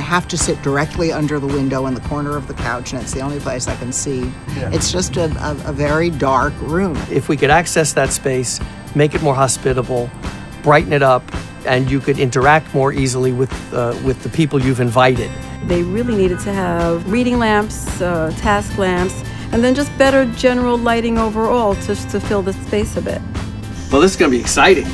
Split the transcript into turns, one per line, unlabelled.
I have to sit directly under the window in the corner of the couch, and it's the only place I can see.
Yeah.
It's just a, a, a very dark room.
If we could access that space, make it more hospitable, brighten it up, and you could interact more easily with, uh, with the people you've invited.
They really needed to have reading lamps, uh, task lamps, and then just better general lighting overall just to fill the space a bit.
Well, this is going to be exciting.